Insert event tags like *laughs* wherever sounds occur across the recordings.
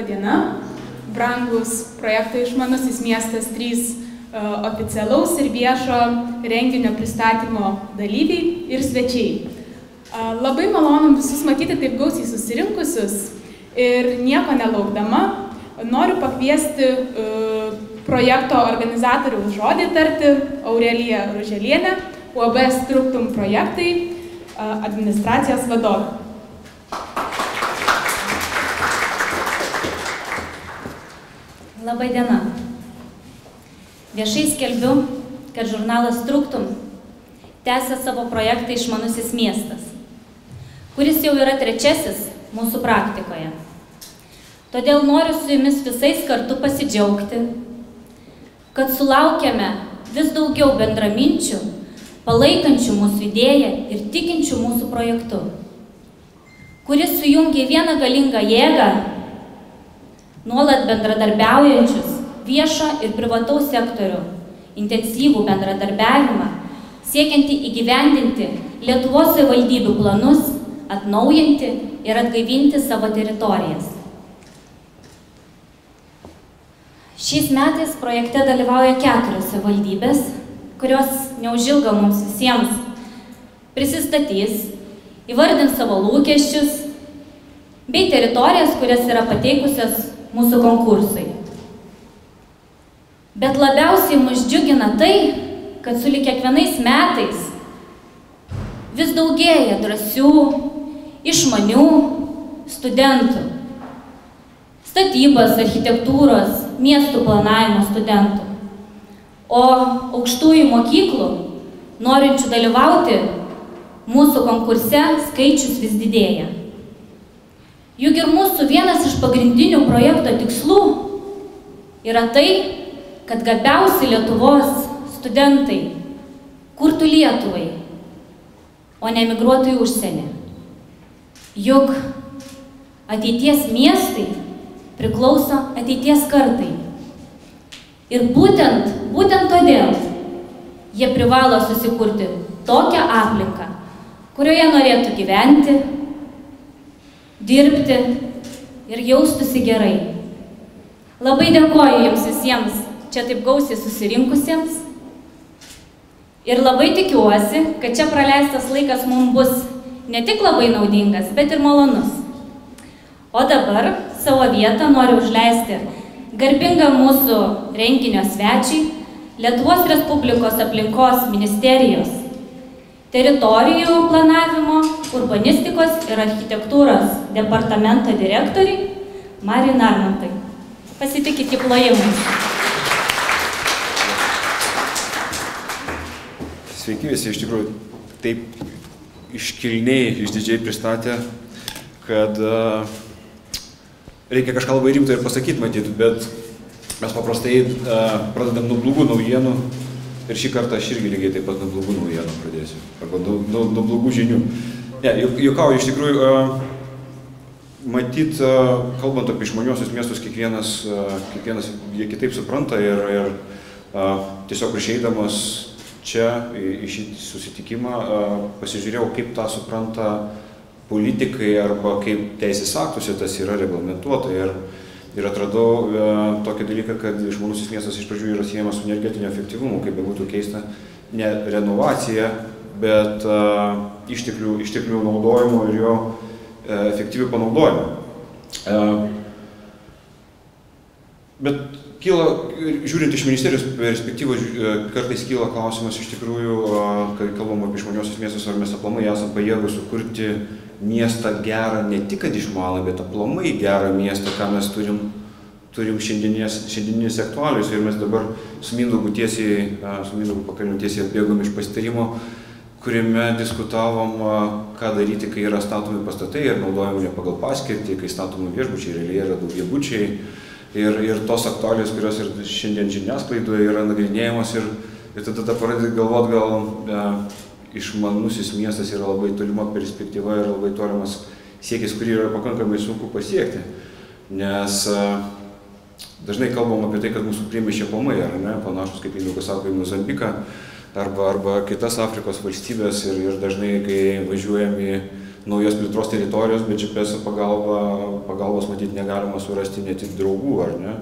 Labadiena, brangus projekto išmanusis miestas 3 uh, oficialaus ir viešo renginio pristatymo dalyviai ir svečiai. Uh, labai malonu visus matyti taip gausiai susirinkusius ir nieko nelaukdama noriu pakviesti uh, projekto organizatoriaus žodį tarti Aureliją Ruželienę, UAB Struktum projektai administracijos vadovą. Labai diena. Viešai skelbiu, kad žurnalas Struktum tęsia savo projektą Išmanusis miestas, kuris jau yra trečiasis mūsų praktikoje. Todėl noriu su jumis visais kartu pasidžiaugti, kad sulaukėme vis daugiau bendraminčių, palaikančių mūsų idėją ir tikinčių mūsų projektu, kuris sujungia vieną galingą jėgą nuolat bendradarbiaujančius viešo ir privataus sektorių, intensyvų bendradarbiavimą, siekianti įgyvendinti Lietuvos savivaldybių planus, atnaujinti ir atgaivinti savo teritorijas. Šiais metais projekte dalyvauja keturios savivaldybės, kurios neužilga mums visiems prisistatys, įvardins savo lūkesčius bei teritorijas, kurias yra pateikusios mūsų konkursai. Bet labiausiai mus džiugina tai, kad su kiekvienais metais vis daugėja drąsių, išmanių studentų. Statybos, architektūros, miestų planavimo studentų. O aukštųjų mokyklų, norinčių dalyvauti mūsų konkurse, skaičius vis didėja. Juk ir mūsų vienas iš pagrindinių projekto tikslų yra tai, kad gabiausi Lietuvos studentai kurtų Lietuvai, o ne emigruotų į užsienį. Juk ateities miestai priklauso ateities kartai. Ir būtent, būtent todėl jie privalo susikurti tokią aplinką, kurioje norėtų gyventi, dirbti ir jaustųsi gerai. Labai dėkoju jums visiems čia taip gausiai susirinkusiems. Ir labai tikiuosi, kad čia praleistas laikas mums bus ne tik labai naudingas, bet ir malonus. O dabar savo vietą noriu užleisti garbingą mūsų renginio svečiai Lietuvos Respublikos aplinkos ministerijos teritorijų planavimo, urbanistikos ir architektūros departamento direktoriai Marija Narmantai. Pasitikit į plojimais. Sveiki visi, iš tikrųjų taip iškilniai, išdidžiai pristatė, kad uh, reikia kažką labai rimto ir pasakyti, matyt, bet mes paprastai uh, pradedam nuo blogų naujienų ir šį kartą aš irgi lygiai taip pat nuo blogų naujienų pradėsiu, arba nuo, nuo, nuo blogų žinių. Ne, juokauju, iš tikrųjų, uh, matyt, uh, kalbant apie išmaniosius miestus, kiekvienas, uh, kiekvienas jie kitaip supranta ir, ir tiesiog išeidamas čia į šį susitikimą pasižiūrėjau, kaip tą supranta politikai arba kaip teisės aktuose tas yra reglamentuota. Ir, ir atradau tokį dalyką, kad išmanusis miestas iš pradžių yra siejamas su energetiniu efektyvumu, kaip bebūtų keista, ne renovacija, bet uh, išteklių, išteklių naudojimo ir jo uh, efektyvių panaudojimo. Uh, bet kyla, žiūrint iš ministerijos perspektyvos, kartais kyla klausimas iš tikrųjų, kai kalbam apie išmaniosius miestus, ar mes aplamai esame pajėgus sukurti miestą gerą, ne tik išmalą, bet aplamai gerą miestą, ką mes turim, turim šiandieninės, šiandieninės aktualijos. Ir mes dabar su Mindaugu tiesiai, su Mindaugu pakalniu tiesiai atbėgom iš pasitarimo, kuriame diskutavom, ką daryti, kai yra statomi pastatai ir naudojami ne pagal paskirtį, kai statomi viešbučiai, realiai yra daugiabučiai ir, ir tos aktualijos, kurios ir šiandien žiniasklaidoje yra nagrinėjamos ir, ir tada tada pradedi galvoti, gal e, išmanusis miestas yra labai tolima perspektyva ir labai tolimas siekis, kurį yra pakankamai sunku pasiekti. Nes e, dažnai kalbam apie tai, kad mūsų priemišė pomai, ar ne, panašus kaip Indaugas sako į Mozambiką arba, arba kitas Afrikos valstybės ir, ir dažnai, kai važiuojam į naujos plėtros teritorijos, bet GPS pagalba, pagalbos matyti negalima surasti ne tik draugų, ar ne?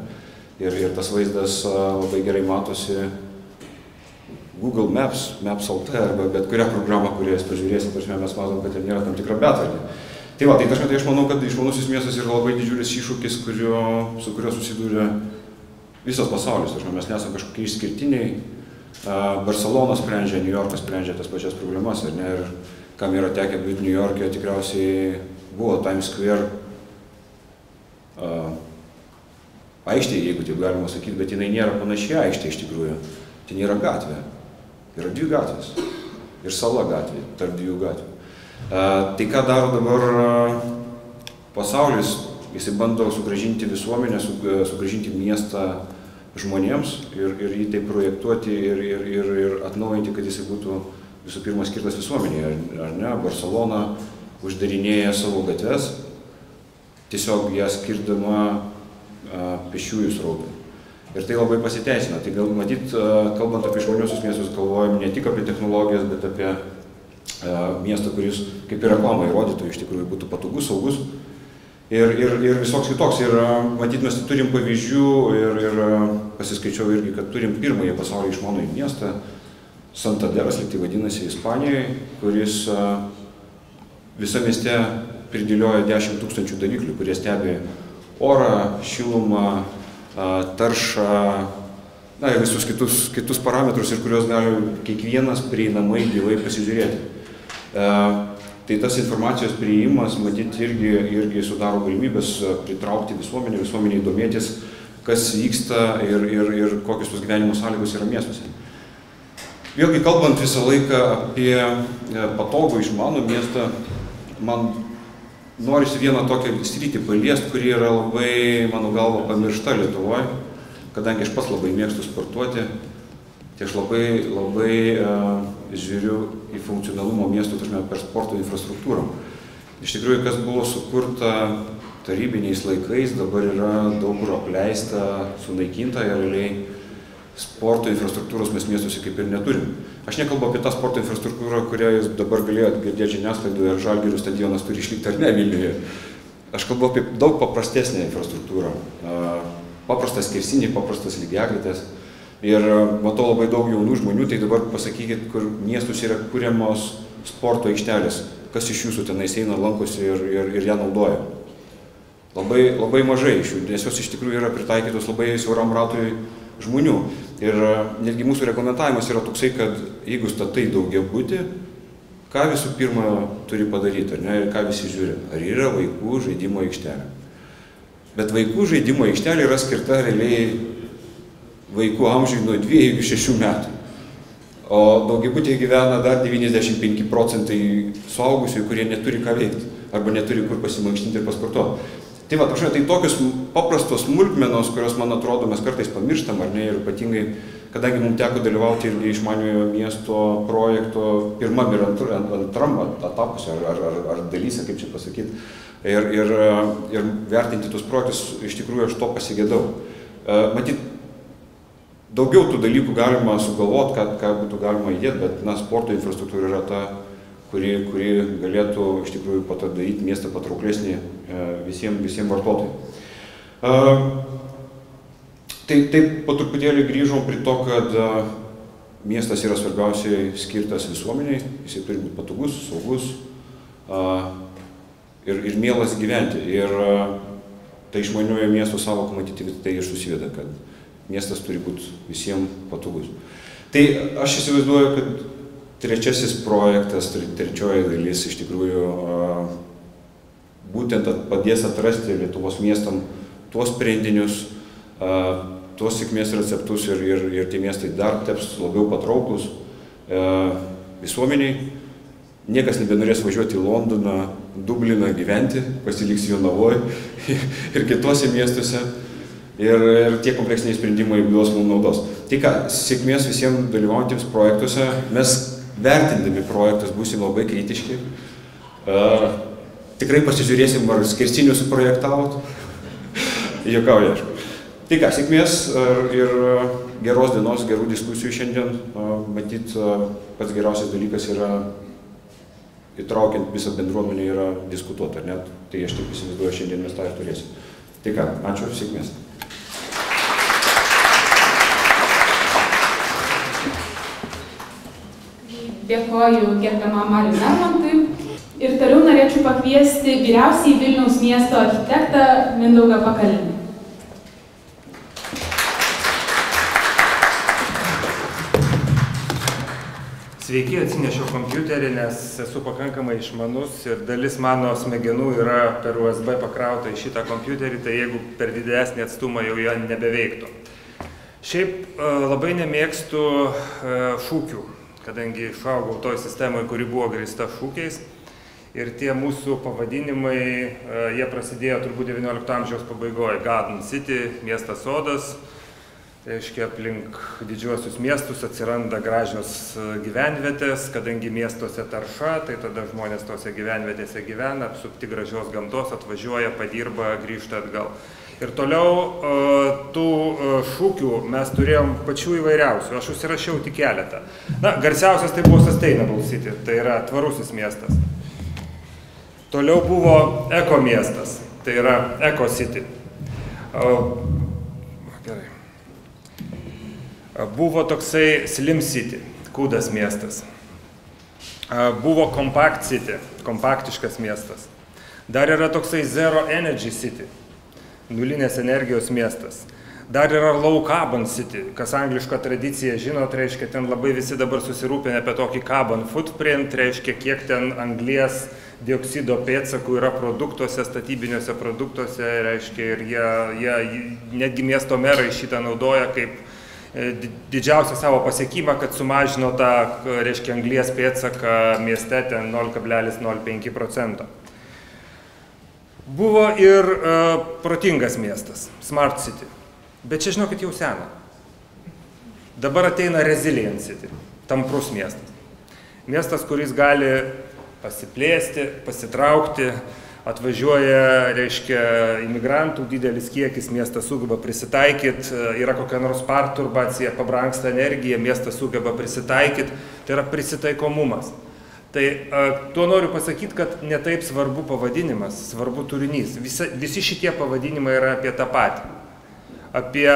Ir, ir tas vaizdas labai gerai matosi Google Maps, Maps LT arba bet kurią programą, kurią jūs pažiūrėsite, tarsi mes matom, kad ten yra tam tikra betvarkė. Tai va, tai tarsi tai aš manau, kad išmanusis miestas yra labai didžiulis iššūkis, kurio, su kuriuo susidūrė visas pasaulis. Tarsi mes nesame kažkokie išskirtiniai. Barcelona sprendžia, New Yorkas sprendžia tas pačias problemas, ar ne? Ir kam yra tekę būti New York'e, tikriausiai buvo Times Square uh, aikštė, jeigu taip galima sakyti, bet jinai nėra panaši aikštė iš tikrųjų. Ten yra gatvė. Yra dvi gatvės. Ir sala gatvė, tarp dviejų gatvių. Uh, tai ką daro dabar uh, pasaulis, jisai bando sugražinti visuomenę, sugražinti miestą žmonėms ir, ir jį taip projektuoti ir, ir, ir, ir atnaujinti, kad jisai būtų visų pirma skirtas visuomeniai, ar ne? Barcelona uždarinėja savo gatves, tiesiog ją skirdama pešiųjų srautų. Ir tai labai pasiteisina. Tai gal matyt, kalbant apie žmoniuosius miestus, galvojam ne tik apie technologijas, bet apie miestą, kuris kaip ir reklamą įrodytų, iš tikrųjų būtų patogus, saugus ir, ir, ir visoks kitoks. Ir matyt, mes turim pavyzdžių ir, ir pasiskaičiau irgi, kad turim pirmąjį pasaulio išmanųjį miestą, Santaderas, lyg tai vadinasi Ispanijoje, kuris visą mieste pridėlioja 10 tūkstančių daviklių, kurie stebi orą, šilumą, taršą, na ir visus kitus, kitus parametrus ir kuriuos gali kiekvienas prieinamai gyvai pasižiūrėti. Tai tas informacijos prieimas, matyti, irgi, irgi sudaro galimybės pritraukti visuomenę, visuomeniai domėtis, kas vyksta ir, ir, ir kokios tos gyvenimo sąlygos yra miestuose. Vėlgi kalbant visą laiką apie e, patogų išmanų miestą, man norisi vieną tokią sritį paliest, kuri yra labai, mano galva, pamiršta Lietuvoje, kadangi aš pats labai mėgstu sportuoti, tai aš labai, labai uh, žiūriu į funkcionalumą miestų tarme, per sporto infrastruktūrą. Iš tikrųjų, kas buvo sukurta tarybiniais laikais, dabar yra daug kur apleista, sunaikinta ir realiai sporto infrastruktūros mes miestuose kaip ir neturim. Aš nekalbu apie tą sporto infrastruktūrą, kurią jūs dabar galėjot girdėti žiniasklaidoje, ar Žalgirių stadionas turi išlikti ar ne Vilniuje. Aš kalbu apie daug paprastesnę infrastruktūrą. Paprastas skersinį, paprastas lygiagretės. Ir matau labai daug jaunų žmonių, tai dabar pasakykit, kur miestus yra kūriamos sporto aikštelės. Kas iš jūsų tenais eina, lankosi ir, ir, ir ją naudoja. Labai, labai mažai iš jų, nes jos iš tikrųjų yra pritaikytos labai siauram ratui žmonių. Ir e, netgi mūsų reglamentavimas yra toksai, kad jeigu statai daugia būti, ką visų pirma turi padaryti, ar ne, ir ką visi žiūri, ar yra vaikų žaidimo aikštelė. Bet vaikų žaidimo aikštelė yra skirta realiai vaikų amžiui nuo 2 iki 6 metų. O daugiabutėje gyvena dar 95 procentai suaugusių, kurie neturi ką veikti arba neturi kur pasimankštinti ir pasportuoti. Tai va, aš tai tokios paprastos smulkmenos, kurios, man atrodo, mes kartais pamirštam, ar ne, ir ypatingai, kadangi mums teko dalyvauti irgi išmaniojo miesto projekto pirmam ir antram, antram etapuose, ar, ar, ar, ar dalyse, kaip čia pasakyti, ir, ir, ir vertinti tuos projektus, iš tikrųjų aš to pasigėdau. E, matyt, daugiau tų dalykų galima sugalvoti, ką, ką būtų galima įdėti, bet, na, sporto infrastruktūra yra ta, kuri, kuri galėtų iš tikrųjų padaryti miestą patrauklesnį visiems, visiems vartotojams. Tai taip po truputėlį grįžom prie to, kad miestas yra svarbiausiai skirtas visuomeniai, jisai turi būti patogus, saugus ir, ir mielas gyventi. Ir tai išmaniojo miesto savoką matyti tai ir susiveda, kad miestas turi būti visiems patogus. Tai aš įsivaizduoju, kad trečiasis projektas, trečioji dalis iš tikrųjų būtent padės atrasti Lietuvos miestam tuos sprendinius, tuos sėkmės receptus ir, ir, ir tie miestai dar taps labiau patrauklus visuomeniai. Niekas nebenorės važiuoti į Londoną, Dubliną gyventi, pasiliks Jonavoje *laughs* ir kitose miestuose. Ir, ir tie kompleksiniai sprendimai duos mums naudos. Tai ką, sėkmės visiems dalyvaujantiems projektuose, mes vertindami projektus būsim labai kritiški. Uh, tikrai pasižiūrėsim, ar skirsinių suprojektavot. *laughs* Jokauja, aišku. Tai ką, sėkmės ir geros dienos, gerų diskusijų šiandien. Matyt, pats geriausias dalykas yra įtraukiant visą bendruomenę yra diskutuota, ar net, tai aš taip įsivaizduoju, šiandien mes tą ir turėsim. Tai ką, ačiū, sėkmės. Dėkoju gerbiamam Mariu Nermantui. Ir toliau norėčiau pakviesti vyriausiai Vilniaus miesto architektą Mindaugą Pakalinį. Sveiki, atsinešiau kompiuterį, nes esu pakankamai išmanus ir dalis mano smegenų yra per USB pakrauta į šitą kompiuterį, tai jeigu per didesnį atstumą jau jo nebeveiktų. Šiaip e, labai nemėgstu e, šūkių, kadangi išaugau toj sistemoje, kuri buvo grįsta šūkiais. Ir tie mūsų pavadinimai, e, jie prasidėjo turbūt XIX amžiaus pabaigoje. Garden City, miestas sodas, Tai reiškia, aplink didžiuosius miestus atsiranda gražios e, gyvenvietės, kadangi miestuose tarša, tai tada žmonės tose gyvenvietėse gyvena, apsupti gražios gamtos, atvažiuoja, padirba, grįžta atgal. Ir toliau e, tų e, šūkių mes turėjom pačių įvairiausių, aš užsirašiau tik keletą. Na, garsiausias tai buvo Sustainable City, tai yra tvarusis miestas. Toliau buvo Eko miestas, tai yra Eko City. Gerai. Buvo toksai Slim City, kūdas miestas. Buvo Compact City, kompaktiškas miestas. Dar yra toksai Zero Energy City, nulinės energijos miestas. Dar yra Low Carbon City, kas angliško tradicija žino, tai reiškia, ten labai visi dabar susirūpinę apie tokį carbon footprint, reiškia, kiek ten anglies dioksido pėdsakų yra produktuose, statybiniuose produktuose, reiškia, ir jie, jie, netgi miesto merai šitą naudoja kaip E, didžiausią savo pasiekimą, kad sumažino tą, reiškia, anglies pėdsaką mieste ten 0,05 procento. Buvo ir uh, protingas miestas, Smart City. Bet čia žinokit jau sena. Dabar ateina Resilient City, tamprus miestas. Miestas, kuris gali pasiplėsti, pasitraukti, atvažiuoja, reiškia, imigrantų didelis kiekis, miestas sugeba prisitaikyti, yra kokia nors perturbacija, pabranksta energija, miestas sugeba prisitaikyti, tai yra prisitaikomumas. Tai a, tuo noriu pasakyti, kad netaip svarbu pavadinimas, svarbu turinys. Visa, visi šitie pavadinimai yra apie tą patį. Apie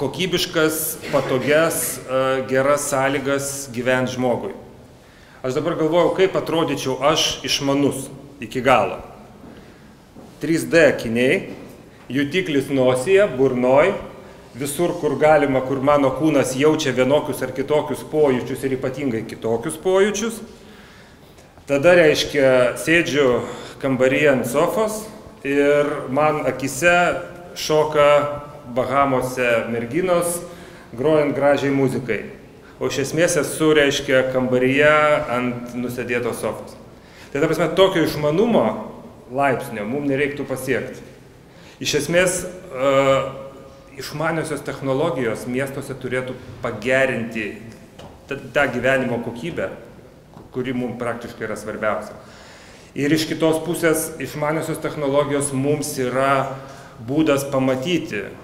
kokybiškas, patogias, a, geras sąlygas gyventi žmogui. Aš dabar galvoju, kaip atrodyčiau aš išmanus iki galo. 3D akiniai, jutiklis nosyje, burnoj, visur, kur galima, kur mano kūnas jaučia vienokius ar kitokius pojūčius ir ypatingai kitokius pojūčius. Tada reiškia, sėdžiu kambaryje ant sofos ir man akise šoka Bahamose merginos, grojant gražiai muzikai. O iš esmės esu, reiškia, kambaryje ant nusėdėtos sofos. Tai ta prasme, tokio išmanumo laipsnio mums nereiktų pasiekti. Iš esmės, uh, išmaniosios technologijos miestuose turėtų pagerinti tą gyvenimo kokybę, kuri mums praktiškai yra svarbiausia. Ir iš kitos pusės, išmaniosios technologijos mums yra būdas pamatyti, uh,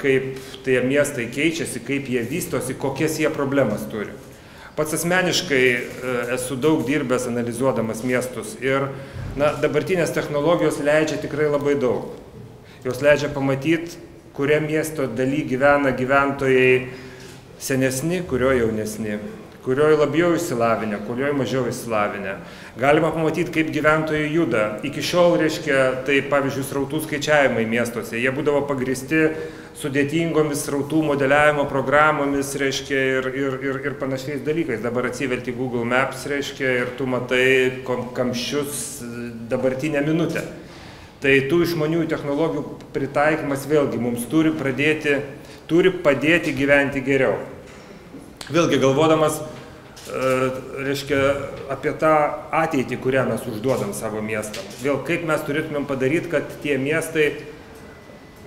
kaip tie miestai keičiasi, kaip jie vystosi, kokias jie problemas turi. Pats asmeniškai e, esu daug dirbęs analizuodamas miestus ir na, dabartinės technologijos leidžia tikrai labai daug. Jos leidžia pamatyti, kurie miesto daly gyvena gyventojai senesni, kurio jaunesni, kurioje labiau įsilavinę, kurioje mažiau įsilavinę. Galima pamatyti, kaip gyventojai juda. Iki šiol, reiškia, tai pavyzdžiui, srautų skaičiavimai miestuose, jie būdavo pagristi sudėtingomis srautų modeliavimo programomis, reiškia, ir, ir, ir, ir panašiais dalykais. Dabar atsiverti Google Maps, reiškia, ir tu matai kamščius dabartinę minutę. Tai tų išmaniųjų technologijų pritaikymas vėlgi mums turi pradėti, turi padėti gyventi geriau. Vėlgi galvodamas, e, reiškia, apie tą ateitį, kurią mes užduodam savo miestam. Vėl kaip mes turėtumėm padaryti, kad tie miestai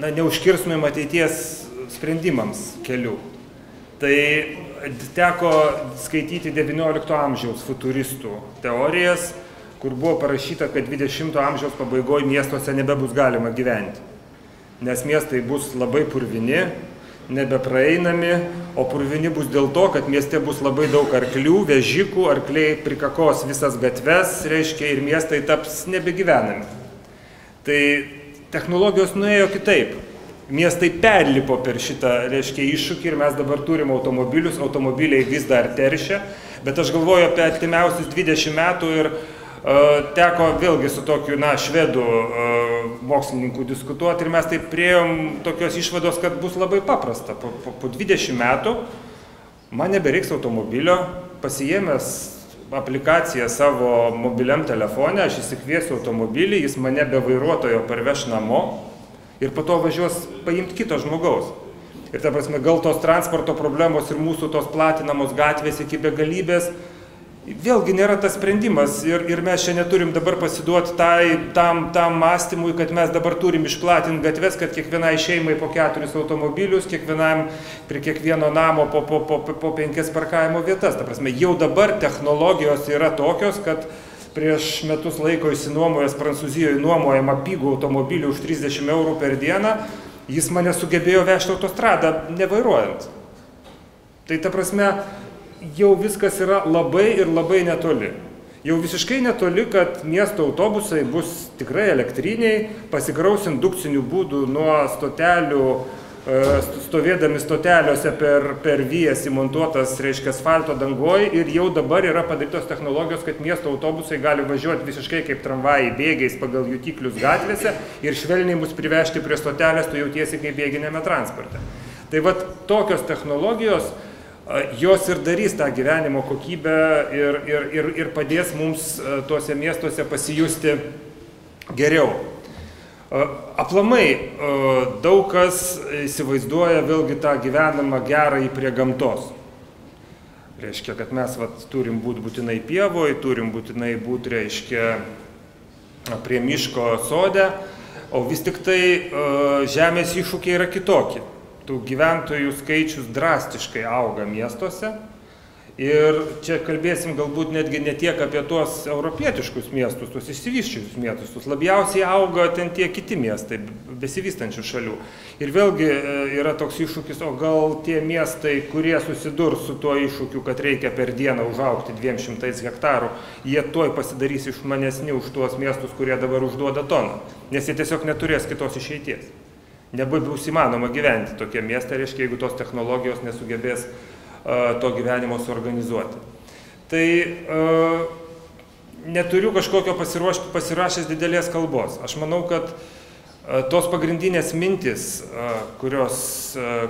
na, neužkirstumėm ateities sprendimams kelių. Tai teko skaityti XIX amžiaus futuristų teorijas, kur buvo parašyta, kad 20 amžiaus pabaigoje miestuose nebebus galima gyventi. Nes miestai bus labai purvini, nebepraeinami, o purvini bus dėl to, kad mieste bus labai daug arklių, vežikų, arkliai prikakos visas gatves, reiškia, ir miestai taps nebegyvenami. Tai technologijos nuėjo kitaip. Miestai perlipo per šitą, reiškia, iššūkį ir mes dabar turim automobilius, automobiliai vis dar teršia, bet aš galvoju apie artimiausius 20 metų ir teko vėlgi su tokiu, na, švedų uh, mokslininkų diskutuoti ir mes taip prieėm tokios išvados, kad bus labai paprasta. Po, po, po 20 metų man nebereiks automobilio, pasijėmęs aplikaciją savo mobiliam telefone, aš įsikviesiu automobilį, jis mane be vairuotojo parveš namo ir po to važiuos paimti kito žmogaus. Ir ta prasme, gal tos transporto problemos ir mūsų tos platinamos gatvės iki begalybės, vėlgi nėra tas sprendimas ir, ir mes čia neturim dabar pasiduoti tai, tam, tam mąstymui, kad mes dabar turim išplatinti gatves, kad kiekvienai šeimai po keturis automobilius, kiekvienam prie kiekvieno namo po, po, po, po penkias parkavimo vietas. Ta prasme, jau dabar technologijos yra tokios, kad prieš metus laiko išsinuomojęs Prancūzijoje nuomojamą pigų automobilį už 30 eurų per dieną, jis mane sugebėjo vežti autostradą nevairuojant. Tai ta prasme, jau viskas yra labai ir labai netoli. Jau visiškai netoli, kad miesto autobusai bus tikrai elektriniai, pasikraus indukcinių būdų nuo stotelių E, stovėdami stoteliuose per, per vyjas įmontuotas, reiškia, asfalto dangoj ir jau dabar yra padarytos technologijos, kad miesto autobusai gali važiuoti visiškai kaip tramvajai bėgiais pagal jutiklius gatvėse ir švelniai mus privežti prie stotelės, tu jautiesi kaip bėginėme transporte. Tai vad tokios technologijos, jos ir darys tą gyvenimo kokybę ir, ir, ir, ir padės mums tuose miestuose pasijusti geriau. Aplamai daug kas įsivaizduoja vėlgi tą gyvenamą gerąjį prie gamtos. Reiškia, kad mes vat, turim būti būtinai pievoje, turim būtinai būti, reiškia, prie miško sodė, o vis tik tai žemės iššūkiai yra kitokie. Tų gyventojų skaičius drastiškai auga miestuose Ir čia kalbėsim galbūt netgi ne tiek apie tuos europietiškus miestus, tuos išsivyščiusius miestus. Labiausiai auga ten tie kiti miestai, besivystančių šalių. Ir vėlgi e, yra toks iššūkis, o gal tie miestai, kurie susidurs su tuo iššūkiu, kad reikia per dieną užaukti 200 hektarų, jie tuoj pasidarys išmanesni už tuos miestus, kurie dabar užduoda toną. Nes jie tiesiog neturės kitos išeities. Nebebus įmanoma gyventi tokie miestai, reiškia, jeigu tos technologijos nesugebės to gyvenimo suorganizuoti. Tai neturiu kažkokio pasirašęs didelės kalbos. Aš manau, kad tos pagrindinės mintis, kurios,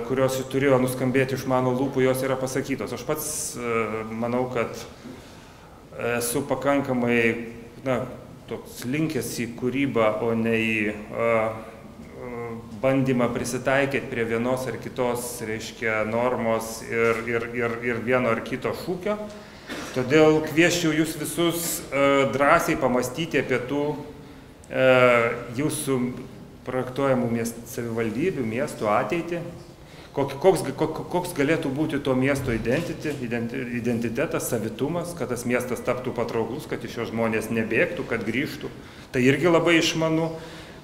kurios turėjo nuskambėti iš mano lūpų, jos yra pasakytos. Aš pats manau, kad esu pakankamai na, toks linkęs į kūrybą, o ne į bandymą prisitaikyti prie vienos ar kitos, reiškia, normos ir, ir, ir, ir vieno ar kito šūkio. Todėl kvieščiau jūs visus uh, drąsiai pamastyti apie tų uh, jūsų projektuojamų miest, savivaldybių, miestų ateitį, koks, koks, galėtų būti to miesto identity, identitetas, savitumas, kad tas miestas taptų patrauklus, kad iš jo žmonės nebėgtų, kad grįžtų. Tai irgi labai išmanu,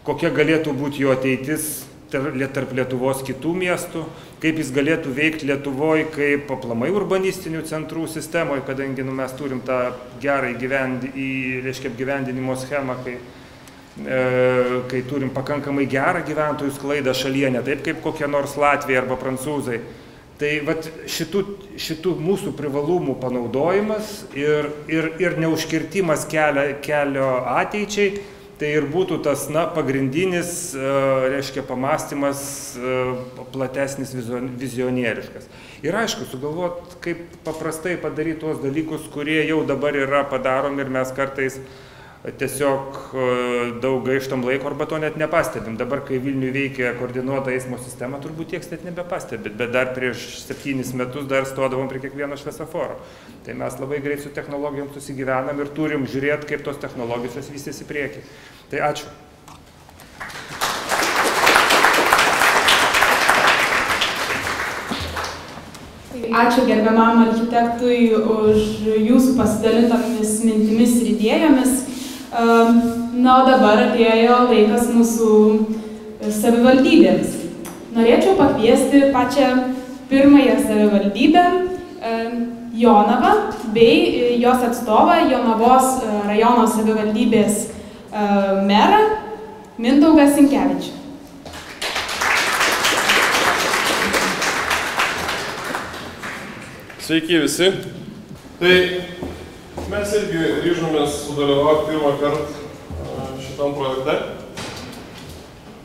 kokia galėtų būti jo ateitis tarp Lietuvos kitų miestų, kaip jis galėtų veikti Lietuvoje kaip aplamai urbanistinių centrų sistemoje, kadangi nu, mes turim tą gerą įgyvendi, į, reiškia, apgyvendinimo schemą, kai, e, kai turim pakankamai gerą gyventojų sklaidą šalyje, ne taip kaip kokie nors Latvija arba Prancūzai. Tai vat, šitų, šitų mūsų privalumų panaudojimas ir, ir, ir neužkirtimas kelio, kelio ateičiai tai ir būtų tas, na, pagrindinis, e, reiškia, pamastymas e, platesnis vizionieriškas. Ir aišku, sugalvot, kaip paprastai padaryti tuos dalykus, kurie jau dabar yra padaromi ir mes kartais tiesiog e, daug gaištam laiko arba to net nepastebim. Dabar, kai Vilniui veikia koordinuota eismo sistema, turbūt tieks net nebepastebit, bet dar prieš septynis metus dar stodavom prie kiekvieno šviesoforo. Tai mes labai greit su technologijom susigyvenam ir turim žiūrėti, kaip tos technologijos vystėsi prieki. Tai ačiū. Ačiū gerbiamam architektui už jūsų pasidalintomis mintimis ir idėjomis. Na, o dabar atėjo laikas mūsų savivaldybėms. norėčiau pakviesti pačią pirmąją savivaldybę e, Jonavą bei e, jos atstovą Jonavos e, rajono savivaldybės e, merą Mindaugą Sinkevičių. Sveiki visi. Tai mes irgi ryžomės sudalyvauti pirmą kartą šitam projekte.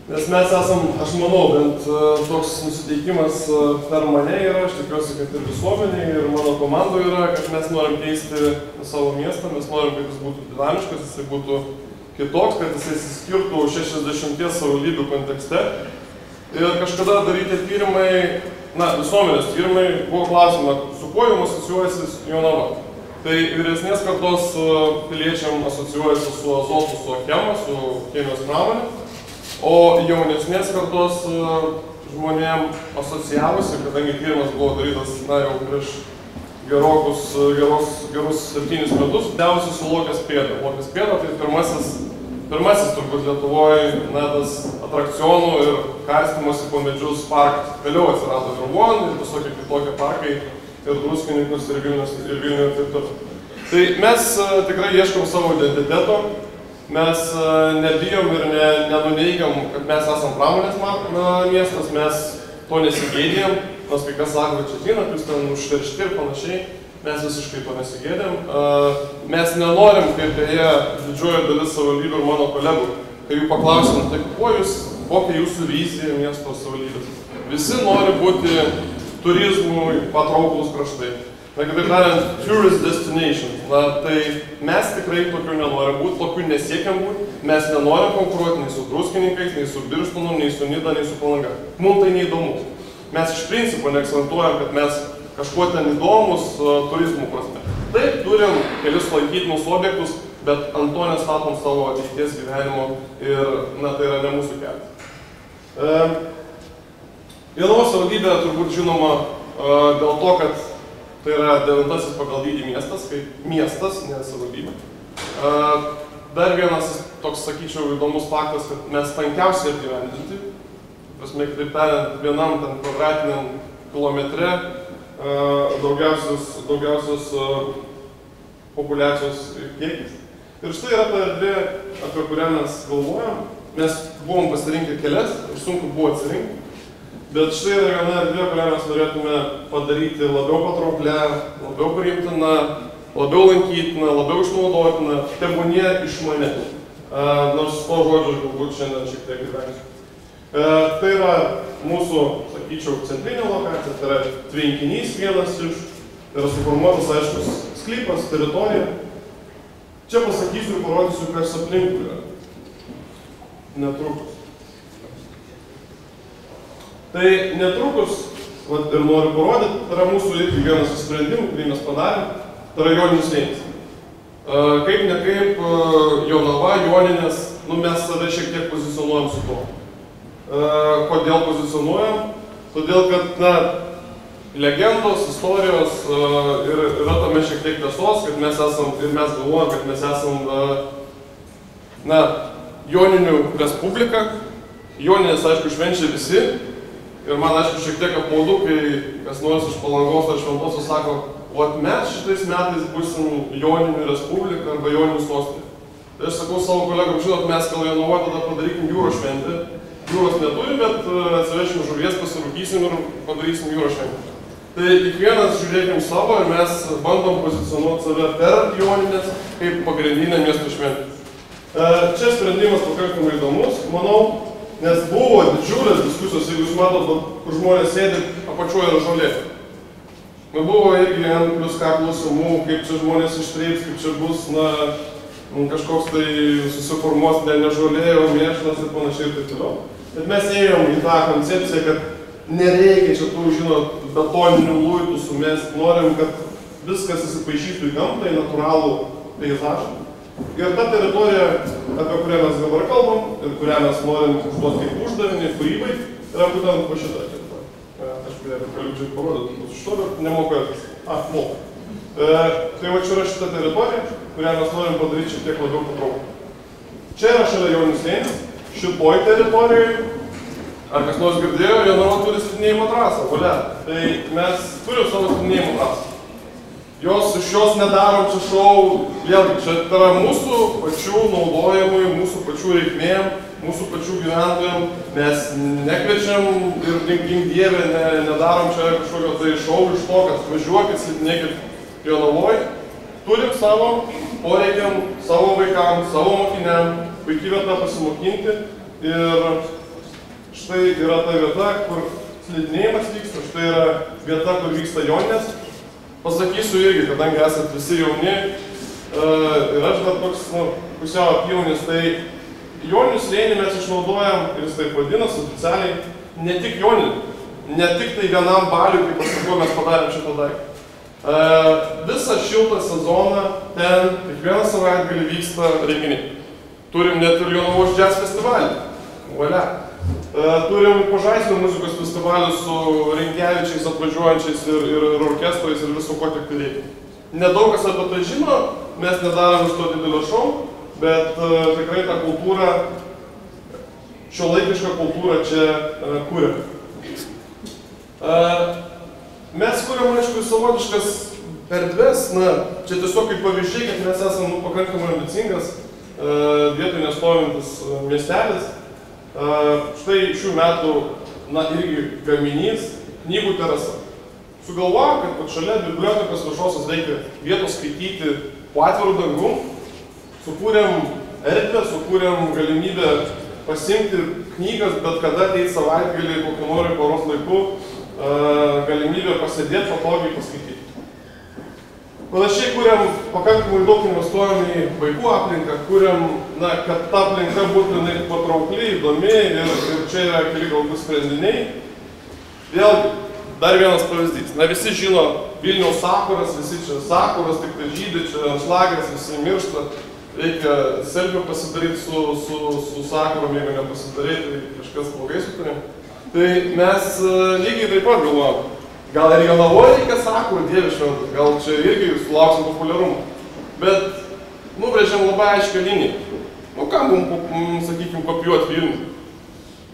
Nes mes esam, aš manau, bent toks nusiteikimas per mane yra, aš tikiuosi, kad ir visuomenė, ir mano komandoje yra, kad mes norim keisti savo miestą, mes norim, kad jis būtų dinamiškas, jisai būtų kitoks, kad jisai skirtų 60 savivaldybių kontekste. Ir kažkada daryti tyrimai na, visuomenės tyrimai buvo klausima, su kuo jums asocijuojasi Jonava. Tai vyresnės kartos piliečiam asocijuojasi su azotu, su chema, su chemijos pramonė, o jaunesnės kartos žmonėm asocijavosi, kadangi tyrimas buvo darytas, na, jau prieš gerokus, geros, gerus septynis metus, dėvusi su Lokės pėda. Lokės pėda tai pirmasis pirmasis turbūt Lietuvoje na, tas atrakcionų ir karstymosi po medžius parkas. Vėliau atsirado ir Ruon, ir visokie kitokie parkai, ir Druskininkus, ir Vilnius, ir Vilnių ir taip toliau. Tai mes uh, tikrai ieškom savo identiteto, mes uh, nebijom ir ne, nenuneigiam, kad mes esam pramonės na, miestas, mes to nesigėdėjom, nors kai kas sako, kad čia žinot, jūs ten užteršti ir panašiai mes visiškai to nesigėdėm. Mes nenorim, kaip beje didžioji dalis savivaldybių ir mano kolegų, kai jų paklausim, tai kuo jūs, kokia jūsų vizija miesto savivaldybės. Visi nori būti turizmui patrauklus kraštai. Na, kitaip tariant, tourist destination. Na, tai mes tikrai tokių nenorim būti, tokių nesiekiam būti. Mes nenorim konkuruoti nei su druskininkais, nei su birštonu, nei su nida, nei su palanga. Mums tai neįdomu. Mes iš principo neakcentuojam, kad mes kažkuo ten įdomus turizmų prasme. Taip, turim kelis lankytinus objektus, bet ant to nestatom savo ateities gyvenimo ir, na, tai yra ne mūsų kelias. E, Jonavos savivaldybė turbūt žinoma e, dėl to, kad tai yra devintasis pagal dydį miestas, kaip miestas, ne savivaldybė. E, dar vienas toks, sakyčiau, įdomus faktas, kad mes tankiausiai apgyvendinti. Prasme, kitaip tariant, vienam ten kvadratiniam kilometre daugiausias, daugiausias populiacijos kiekis. Ir štai yra ta erdvė, apie kurią mes galvojam. Mes buvom pasirinkę kelias ir sunku buvo atsirinkti. Bet štai yra viena erdvė, kurią mes norėtume padaryti labiau patrauklę, labiau priimtiną, labiau lankytiną, labiau išnaudotiną, tebūnie išmane. Nors to žodžio galbūt šiandien šiek tiek gyvensiu. E, tai yra mūsų, sakyčiau, centrinė lokacija, tai yra tvenkinys vienas iš, tai yra suformuotas, aiškus, sklypas, teritorija. Čia pasakysiu ir parodysiu, kas aplinkui yra. Netrukus. Tai netrukus, vat, ir noriu parodyti, tai yra mūsų irgi vienas iš sprendimų, kurį mes padarėm, tai yra joninis slėnis. Kaip ne kaip Jonava, Joninės, nu mes save šiek tiek pozicionuojam su tuo. Kodėl pozicionuojam? Todėl, kad na, legendos, istorijos ir yra tame šiek tiek tiesos, kad mes esam ir mes galvojam, kad mes esam na, Joninių Respublika. Joninės, aišku, švenčia visi. Ir man, aišku, šiek tiek apmaudu, kai kas nors iš Palangos ar Šventosios sako, o mes šitais metais busim Joninių Respublika arba Joninių sostinė. Tai aš sakau savo kolegom, žinot, mes gal Jonovoje tada padarykim jūros šventę jūros neturi, bet e, atsivešim žuvies, pasirūkysim ir padarysim jūros šventę. Tai kiekvienas žiūrėkim savo ir mes bandom pozicionuoti save per Joninės kaip pagrindinę miesto šventę. E, čia sprendimas pakankamai įdomus, manau, nes buvo didžiulės diskusijos, jeigu jūs matot, kur žmonės sėdi, apačioje yra žolė. Na, buvo irgi N plus K klausimų, kaip čia žmonės ištreips, kaip čia bus, na, kažkoks tai susiformuos ne, ne žolė, o mėšlas ir panašiai ir taip toliau. Bet mes ėjom į tą koncepciją, kad nereikia čia tų, žinot, betoninių luitų sumest, norim, kad viskas įsipaišytų į gamtą, į natūralų peizažą. Ir ta teritorija, apie kurią mes dabar kalbam ir kurią mes norim užduoti kaip uždavinį kūrybai, yra būtent po šitą teritoriją. Aš galėčiau kalbėčiau parodyti iš to, bet elgtis. A, moku. E, tai va čia yra šita teritorija, kurią mes norim padaryti šiek tiek labiau patrauklą. Čia yra šalia Jonis Lėnis, šitoj teritorijai Ar kas nors girdėjo, Jonava turi slidinėjimo trasą, valia. Tai mes turim savo slidinėjimo trasą. Jos iš jos nedarom čia šau, vėlgi, čia yra mūsų pačių naudojimui, mūsų pačių reikmėm, mūsų pačių gyventojam. Mes nekviečiam ir gink dievė, ne, nedarom čia kažkokio tai šau iš to, kad važiuokit, slidinėkit Jonavoje. Turim savo poreikiam, savo vaikam, savo mokiniam, puikiai vieta pasimokinti ir štai yra ta vieta, kur slidinėjimas vyksta, štai yra vieta, kur vyksta jonės. Pasakysiu irgi, kadangi esate visi jauni e, ir aš dar toks nu, pusiau apjaunis, tai jonių slėnį mes išnaudojam, ir jis taip vadinasi oficialiai, ne tik jonį, ne tik tai vienam baliui, kaip pasakau, mes padarėm šitą daiktą. E, visą šiltą sezoną ten kiekvieną savaitgalį vyksta renginiai. Turim net ir Jonavos jazz festivalį. Valia. E, turim pažaislio muzikos festivalį su Rinkevičiais atvažiuojančiais ir, ir, ir orkestrais ir viso ko tik tai reikia. Nedaug kas apie tai žino, mes nedarom iš to didelio šau, bet uh, tikrai tą kultūrą, šio laikišką kultūrą čia uh, kūrė. Uh, mes kūrėm, aišku, savotiškas erdves, na, čia tiesiog kaip pavyzdžiai, kad mes esame nu, pakankamai ambicingas, uh, vietoj nestovintis miestelis. Štai šių metų, na, irgi gaminys, knygų terasa sugalvojo, kad, kad šalia bibliotekos viešosios reikia vietos skaityti po atvirų dangų, sukūrėm erdvę, sukūrėm galimybę pasimti knygas, bet kada ateiti savaitgalį, kokiu nori poros laiku, galimybę pasėdėti patogiai paskaityti. Panašiai kuriam pakankamai daug investuojam į vaikų aplinką, kuriam, na, kad ta aplinka būtų patraukli, įdomi ir, ir čia yra keli galbūt sprendiniai. Vėlgi, Dar vienas pavyzdys. Na visi žino Vilniaus sakuras, visi čia sakuras, tik tai žydai, čia šlagės, visi miršta. Reikia selfie pasidaryti su, su, su sakurom, jeigu nepasidaryti, tai kažkas blogai su turim. Tai mes lygiai taip pat galvojam. Gal ir Jonavoje reikia sakurų, dievi šventas, gal čia irgi sulauksim populiarumo. Bet nubrėžiam labai aiškę liniją. Nu kam mums, sakykime, kopijuoti Vilnių?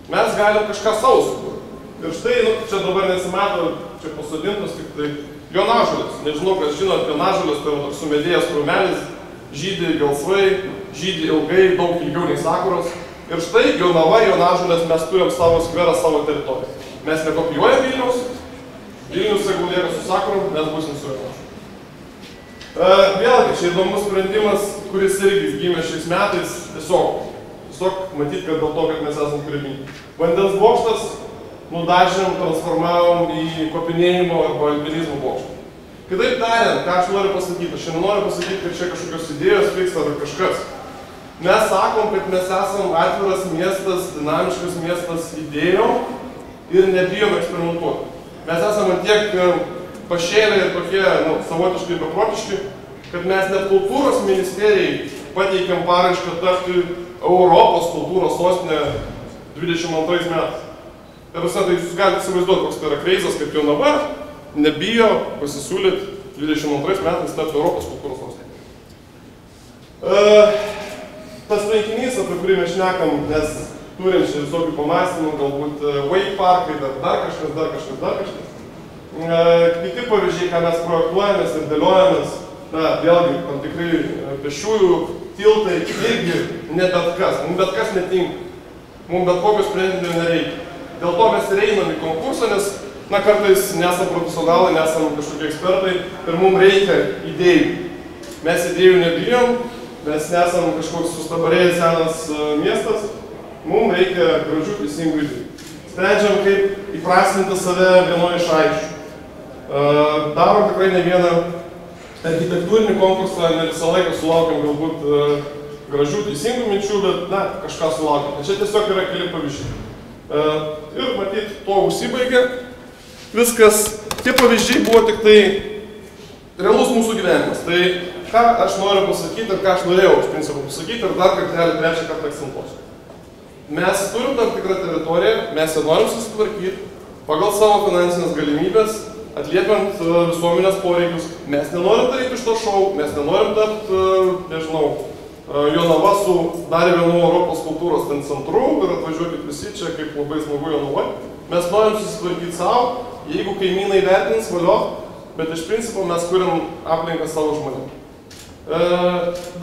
Mes galim kažką savo sukurti. Ir štai, nu, čia dabar nesimato, čia pasodintas tik tai jonažulis. Nežinau, kas žino, jonažulis tai toks sumedėjęs krūmelis, žydė gelsvai, žydė ilgai, daug ilgiau nei sakuros. Ir štai Jonava, jonažulės, mes turim savo skverą, savo teritoriją. Mes nekopijuojam Vilniaus, Vilnius, jeigu lieka su sakurom, mes būsim su jonažuliu. E, vėlgi, čia įdomus sprendimas, kuris irgi gimė šiais metais, tiesiog, tiesiog matyt, kad dėl to, kad mes esame kūrybingi. Vandens bokštas nudažėm, transformavom į kopinėjimo arba alpinizmo bokštą. Kitaip tariant, ką aš noriu pasakyti, aš nenoriu pasakyti, kad čia kažkokios idėjos vyksta ar kažkas. Mes sakom, kad mes esam atviras miestas, dinamiškas miestas idėjom ir nebijom eksperimentuoti. Mes esame tiek e, pašėlę ir tokie nu, savotiškai beprotiški, kad mes net kultūros ministerijai pateikėm paraišką tapti Europos kultūros sostinė 22 metais. Ir visą tai jūs galite įsivaizduoti, koks tai yra kreizas, kaip Jonava nebijo pasisiūlyti 22 metais tapti Europos kultūros sostinė. E, tas tvenkinys, apie kurį mes šnekam, nes turim čia visokių pamastymų, galbūt uh, wake parkai, dar, dar kažkas, dar kažkas, dar kažkas. E, kiti pavyzdžiai, ką mes projektuojamės ir dėliojamės, na, vėlgi, tam tikrai pešiųjų tiltai irgi ne bet kas, mums bet kas netinka. Mums bet kokio sprendinio nereikia. Dėl to mes ir einam į konkursą, nes, na, kartais nesam profesionalai, nesam kažkokie ekspertai ir mums reikia idėjų. Mes idėjų nebijom, mes nesam kažkoks sustabarėjęs senas miestas, mums reikia gražių teisingų idėjų. Sprendžiam, kaip įprasminti save vienoje iš aiškių. Uh, darom tikrai ne vieną architektūrinį konkursą, ne visą laiką sulaukiam galbūt uh, gražių teisingų minčių, bet, na, kažką sulaukiam. Tai čia tiesiog yra keli pavyzdžiai. E, ir matyt, tuo užsibaigė. Viskas, tie pavyzdžiai buvo tik tai realus mūsų gyvenimas. Tai ką aš noriu pasakyti ir ką aš norėjau iš principo pasakyti ir dar kartelį trečią kartą akcentuosiu. Mes turim tam tikrą teritoriją, mes ją norim susitvarkyti pagal savo finansinės galimybės, atliepiant visuomenės poreikius. Mes nenorim daryti iš to šau, mes nenorim tapti, nežinau, Jonava su dar vienu Europos kultūros ten centru ir atvažiuokit visi čia, kaip labai smagu Jonavoje. Mes norim susitvarkyti savo, jeigu kaimynai vertins, valio, bet iš principo mes kuriam aplinką savo žmonėm. E,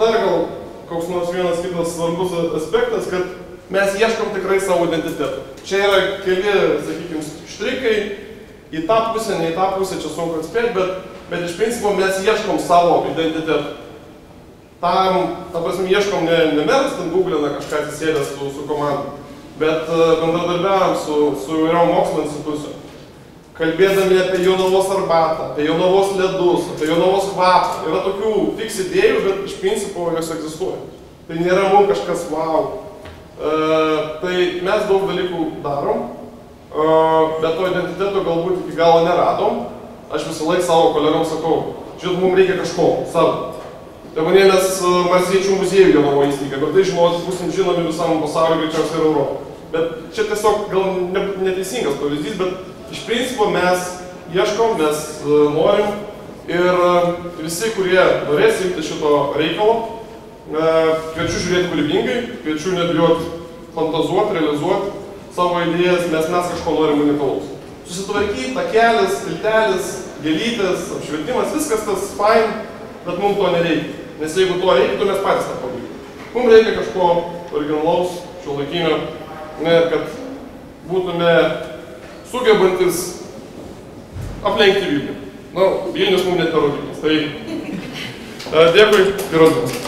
dar gal koks nors vienas kitas svarbus aspektas, kad mes ieškom tikrai savo identitetų. Čia yra keli, sakykime, štrikai, į tą pusę, ne į tą pusę, čia sunku atspėti, bet, bet iš principo mes ieškom savo identitetų. Tam, ta prasme, ieškom ne, ne meras, ten googlina kažką atsisėdęs su, su komanda, bet uh, bendradarbiavam su, su įvairiom mokslo institucijom. Kalbėdami apie Jonavos arbatą, apie Jonavos ledus, apie Jonavos kvapą. Yra tokių fiks idėjų, bet iš principo jos egzistuoja. Tai nėra mums kažkas wow. Uh, tai mes daug dalykų darom, uh, bet to identiteto galbūt iki galo neradom. Aš visą laiką savo kolegom sakau, žinot, mums reikia kažko savo. Tebūnė mes Marsiečių muziejų Jonavoje įsteigė, bet tai žinot, būsim žinomi visam pasauliu, greičiausiai ir Europoje. Bet čia tiesiog gal ne, neteisingas pavyzdys, bet iš principo mes ieškom, mes uh, norim ir visi, kurie norės imti šito reikalo, kviečiu žiūrėti kūrybingai, kviečiu nebijoti fantazuoti, realizuoti savo idėjas, nes mes kažko norim unikalaus. Susitvarkyti, takelis, tiltelis, gėlytės, apšvietimas, viskas tas fine, bet mums to nereikia. Nes jeigu to reikėtų, mes patys tą padarytume. Mums reikia kažko originalaus, šiuolaikinio, kad būtume sugebantis aplenkti Vilnių. Na, Vilnius mums net nerodiklis. Tai dėkui ir atgal.